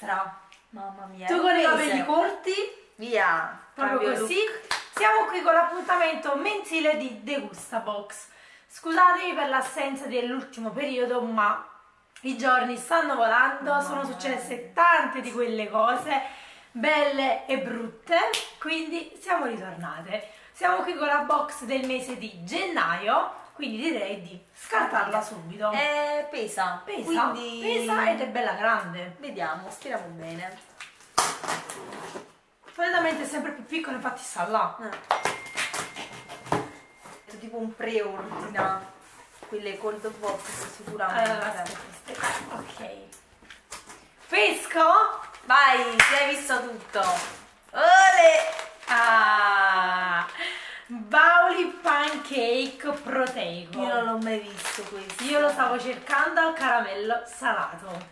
extra. Mamma mia. Tu con i capelli corti, Via. proprio così. Siamo qui con l'appuntamento mensile di Degusta Box. Scusatemi per l'assenza dell'ultimo periodo, ma i giorni stanno volando, Mamma sono mia. successe tante di quelle cose, belle e brutte, quindi siamo ritornate. Siamo qui con la box del mese di gennaio, quindi direi di scartarla subito. Eh, pesa. pesa, Quindi... pesa ed è bella grande. Vediamo, speriamo bene. Solitamente è sempre più piccola, infatti sta là. È tipo un preordina. Quelle cold box sicuramente. Aspetta. Ok. Pesco? Vai, ti hai visto tutto. Ole! Ah, Bauli Pancake Proteico. Io non l'ho mai visto questo. Io lo stavo cercando al caramello salato.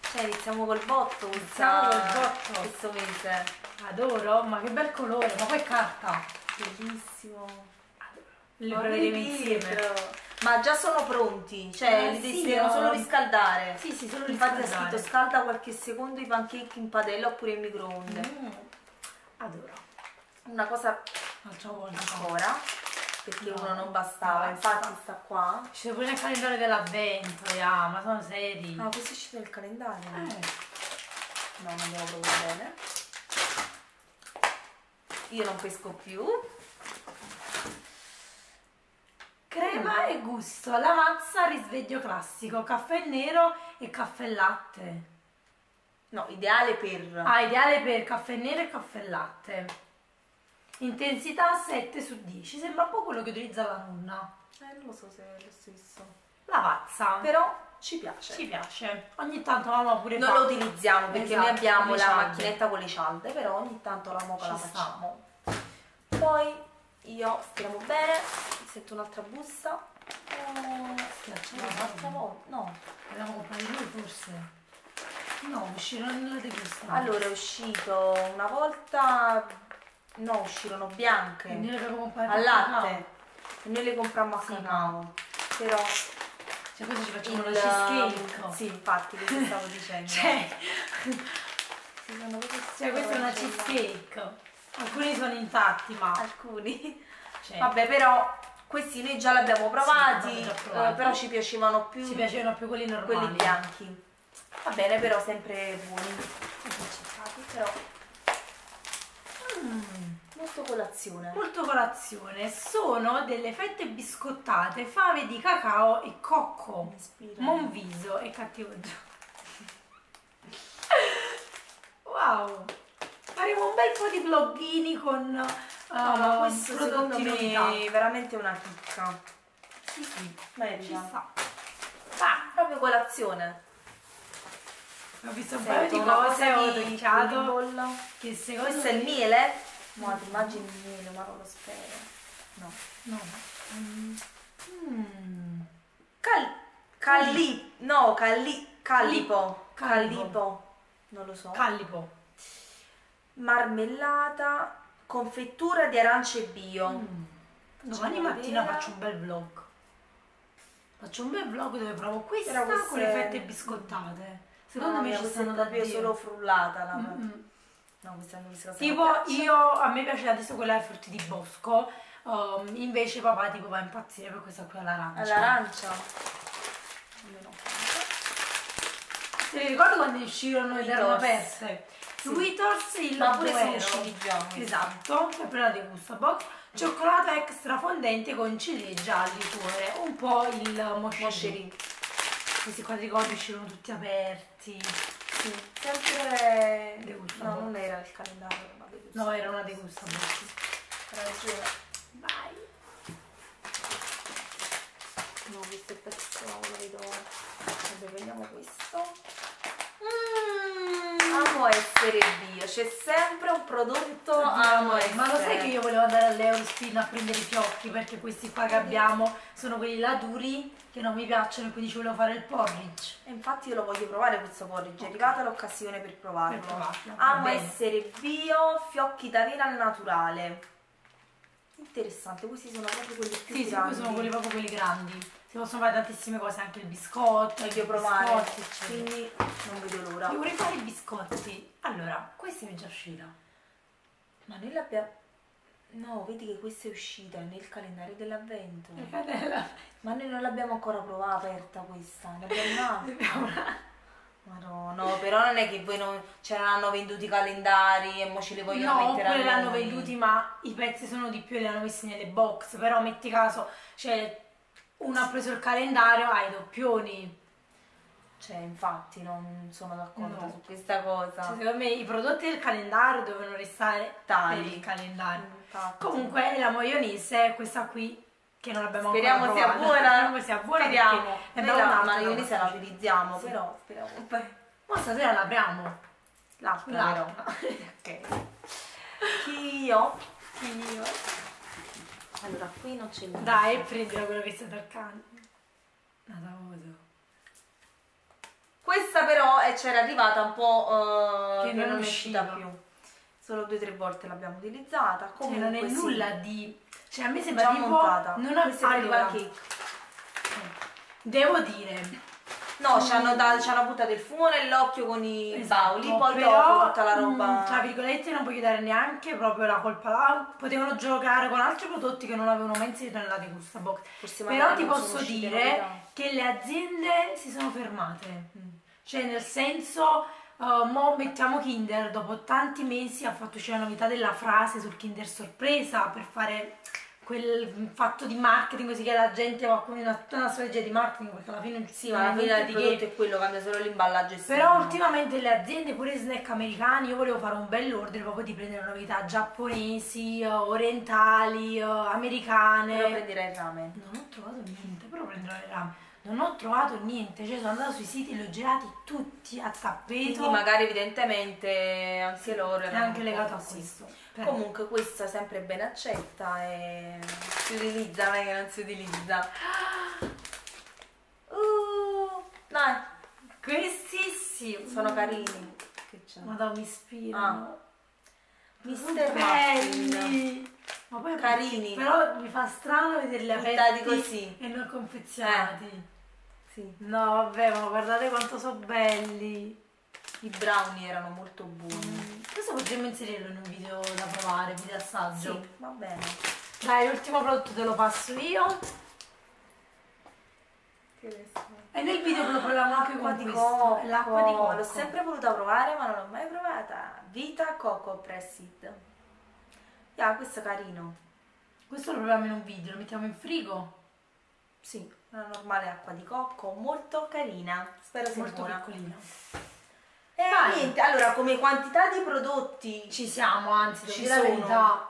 Cioè, iniziamo col botto. Iniziamo col botto. Questo mese. Adoro, ma che bel colore, ma poi è carta. Bellissimo. Li Ma proveremo insieme. dentro. Ma già sono pronti, cioè Eh, li sì, devono solo riscaldare. Sì, sì, solo Infatti ha riscaldare. scritto scalda qualche secondo i pancake in padella oppure in microonde. Mm, Adoro. Una cosa. Ancora, perché No, uno non bastava, basta. infatti sta qua. C'è pure il calendario dell'avvento, ya, ma sono seri. Ah, questo è uscito nel calendario. Eh, No, non devo proprio bene. Io non pesco più. Crema e gusto, lavazza, risveglio classico, caffè nero e caffè latte. No, ideale per... Ah, ideale per caffè nero e caffè latte. Intensità 7 su 10, sembra un po' quello che utilizza la nonna. Eh, non lo so se è lo stesso. Lavazza. Però ci piace. ci piace. Ogni tanto mamma pure Non fa. lo utilizziamo perché noi Esatto, abbiamo le la macchinetta con le cialde, però ogni tanto la moca la sta. facciamo. Poi io speriamo bene, sento un'altra busta. Oh, no, un'altra volta. No. Dobbiamo comprare due forse. No, uscirono nella degusta. Allora è uscito una volta. No, uscirono bianche. Abbiamo comprate al latte. E noi le compriamo a Sì. cacao. Però Cioè questo ci facciamo il la cheesecake. Sì, infatti, questo stavo dicendo. Cioè, Sì, cioè questa è una cheesecake. Alcuni sono intatti, ma... Alcuni. Cioè, Vabbè, però questi noi già l'abbiamo provati, l'abbiamo già provati. eh, però ci piacevano più ci piacevano più quelli normali. quelli bianchi. Va bene, però sempre buoni. Però Mm, molto colazione. molto colazione. Sono delle fette biscottate, fave di cacao e cocco. Monviso e cattivo gioco. Wow! Faremo un bel po' di vloggini con uh, No, ma questo secondo prodotti me è veramente una chicca. Sì, sì, ci Merita. sta. Ah, proprio colazione. Ho visto un paio di cose, ho toccato che secondo Questo è me... il miele? Ma ti immagini il miele, ma non lo spero. No. No. Mm. Mm. Cal... Calli... No, calli... Callipo. Callipo. Callipo. Non lo so. Callipo. Marmellata, confettura di arance bio. Mm. Domani Facciamo mattina vedere. faccio un bel vlog. Faccio un bel vlog dove provo questa queste- con le fette biscottate. Secondo Mamma me mia, ci stanno da Dio. solo frullata. La... Mm, mm. No, questa non mi sa Tipo io a me piace adesso quella ai frutti di bosco, um, invece papà tipo va a impazzire per questa qui all'arancia. All'arancia. Te li ricordi quando uscirono ed erano aperte? Sì. Wheaters, il Ma pure sono usciti già. Esatto, di gusto box. Cioccolato extra fondente con ciliegia al liquore, un po' il. Moscerini. Questi qua ti ricordi uscirono tutti aperti. Sì. Sempre... De gusto No, non era il calendario. Ma de gusto. No, era una. Era ragione. Vai. No, questo è pezzo, lo vedo. Vabbè, prendiamo questo. Mm. Amo essere bio, c'è sempre un prodotto amo essere. Ma lo sai che io volevo andare all'Eurospin a prendere i fiocchi perché questi qua che abbiamo sono quelli là duri che non mi piacciono e quindi ci volevo fare il porridge. E infatti io lo voglio provare questo porridge, è arrivata l'occasione per provarlo. Per provarlo, Amo bene. essere bio, fiocchi d'avena al naturale. Interessante, questi sono proprio quelli più Sì, sì, grandi. questi sono quelli proprio quelli grandi. Si possono fare tantissime cose, anche il biscotto, Voglio provare, biscotti, quindi non vedo l'ora. Io vorrei fare i biscotti. Allora, questa è già uscita. Ma noi l'abbiamo... No, vedi che questa è uscita nel calendario dell'avvento. Ma noi non l'abbiamo ancora provata aperta questa, ne abbiamo un'altra. Madonna, no, però non è che voi non... ce l'hanno venduti i calendari e mo ce li vogliono No, mettere a oppure l'hanno venduti ma i pezzi sono di più e li hanno messi nelle box, però metti caso, cioè uno ha preso il calendario, ha i doppioni. Cioè, infatti, non sono d'accordo No. su questa cosa. Cioè, secondo me i prodotti del calendario devono restare Tali. per il calendario. Infatti. Comunque la maionese è questa qui che non abbiamo Speriamo ancora sia provata. buona. Speriamo sia buona Speriamo. Noi la maionese la utilizziamo, Sì. però speriamo. Beh, Ma stasera l'apriamo. L'altra, però. ok. Chi io? Io. Allora, qui non c'è niente. Dai, prendila quello che stai toccando. Nada cosa. Questa però c'era arrivata un po' eh, Che non è usciva. uscita più. Solo due o tre volte l'abbiamo utilizzata. Cioè, Comunque non è sì, nulla di... Cioè, a me sembra già tipo... montata. Non ha... È allora, cake. devo dire... No, ci hanno, da- ci hanno buttato il fumo nell'occhio con i Esatto, bauli, poi però, dopo tutta la roba. mm, tra virgolette non voglio dare neanche proprio la colpa là. Potevano giocare con altri prodotti che non avevano mai inserito nella di questa box. Forse Però ti posso dire che le aziende si sono fermate. Cioè, nel senso, eh, mo mettiamo Kinder, dopo tanti mesi ha fatto uscire la novità della frase sul Kinder sorpresa per fare quel fatto di marketing così che la gente va con una, tutta una strategia di marketing perché alla fine Sì, ma alla fine il di prodotto che. è quello, cambia solo l'imballaggio. Però ultimamente le aziende, pure i snack americani, io volevo fare un bell'ordine proprio di prendere novità giapponesi, eh, orientali, eh, americane. Però prenderai il ramen. Non ho trovato niente, però prenderò il ramen. Non ho trovato niente, cioè sono andata sui siti e li ho girati tutti a tappeto. Quindi magari evidentemente anche loro è anche legato a così. questo. Per- Comunque questa è sempre ben accetta e si utilizza, non è che non si utilizza. Uh, dai, Questi sì. sono carini. Che c'è? Madonna, mi ispirano. Mister belli. Ma poi Carini. Però mi fa strano vederli aperti così. e non confezionati. Sì, No, vabbè, ma guardate quanto sono belli. i brownie erano molto buoni. Questo potremmo inserirlo in un video da provare, video assaggio. Sì, va bene. Dai, l'ultimo prodotto te lo passo io. E nel video lo proviamo anche con di questo. L'acqua di cocco. L'ho sempre voluta provare, ma non l'ho mai provata. Vita Coco Pressid. Yeah, questo è carino. Questo lo proviamo in un video, lo mettiamo in frigo. Sì, una normale acqua di cocco, molto carina. Spero sia Molto buona. piccolino. E Vai. niente, allora come quantità di prodotti Ci siamo, anzi, Ci sono. verità.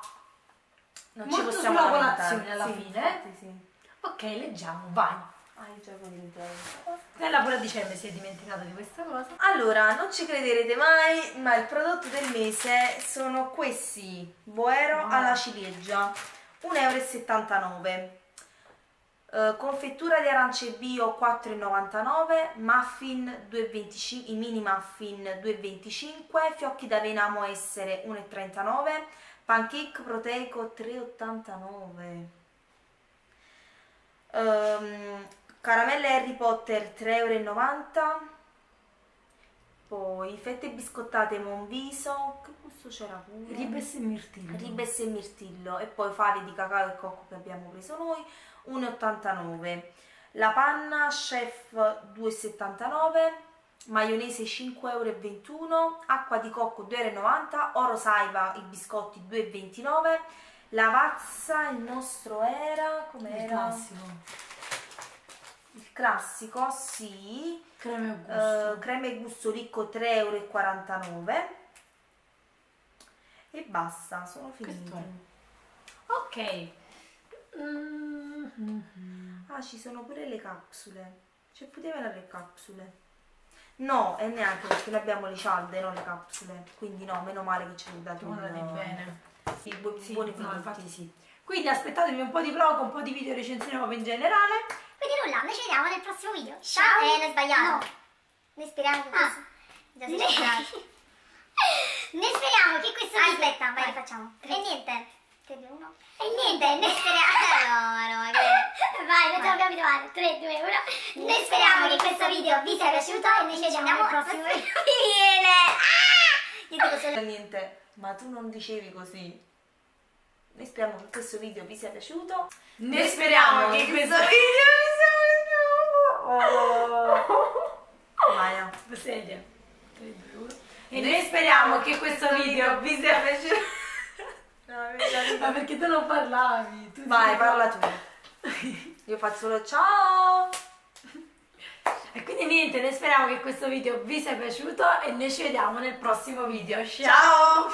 non molto ci possiamo sulla colazione alla Sì, fine. infatti sì. Ok, leggiamo, vai. Ah, gioco di Nella pure a dicembre si è dimenticata di questa cosa. Allora, non ci crederete mai, ma il prodotto del mese sono questi, Boero Wow. alla ciliegia, 1,79 euro. Eh, confettura di arance bio 4,99 muffin 2,25 i mini muffin 2,25 fiocchi d'avena amo essere 1,39 pancake proteico 3,89 Ehm, caramelle Harry Potter 3,90 euro poi fette biscottate Monviso che gusto c'era pure? Ribes e mirtillo. ribes e mirtillo e poi fave di cacao e cocco che abbiamo preso noi 1,89 la panna chef 2,79 maionese 5,21 euro acqua di cocco 2,90 euro oro saiba i biscotti 2,29 lavazza il nostro era Il com'era? classico. il classico sì. Creme e gusto. eh, crema e gusto ricco 3,49 euro e basta sono Questo finiti è. Ok. Mm-hmm. Ah, ci sono pure le capsule. Cioè, potevano le capsule. No, e neanche perché noi abbiamo le cialde, non le capsule. Quindi no, meno male che ci hanno dato un- bene. Sì, bu- Sì, buoni no, prodotti. infatti sì. Quindi aspettatemi un po' di vlog, un po' di video recensione proprio in generale. Quindi nulla, noi ci vediamo nel prossimo video. Ciao! Eh, non è sbagliato. No. Noi speriamo che questo... Già sei sbagliato. Noi speriamo che questo video... Aspetta, vai, rifacciamo. E niente. 3, 2, 1. E niente, noi speriamo... No, no, che... Vai, abbiamo male. 3, 2, 1. Noi speriamo che questo video vi sia piaciuto e noi ci vediamo al prossimo video. Viene! Ah! Io dico solo... Niente, ma tu non dicevi così. Noi speriamo che questo video vi sia piaciuto. Noi speriamo che questo video vi sia piaciuto. Maya. Sedia. 3, 2, 1. E noi speriamo che questo video vi sia piaciuto. Ma perché tu non parlavi? Tu Vai, parla tu. Io faccio solo ciao. E quindi niente, noi speriamo che questo video vi sia piaciuto e noi ci vediamo nel prossimo video. Ciao.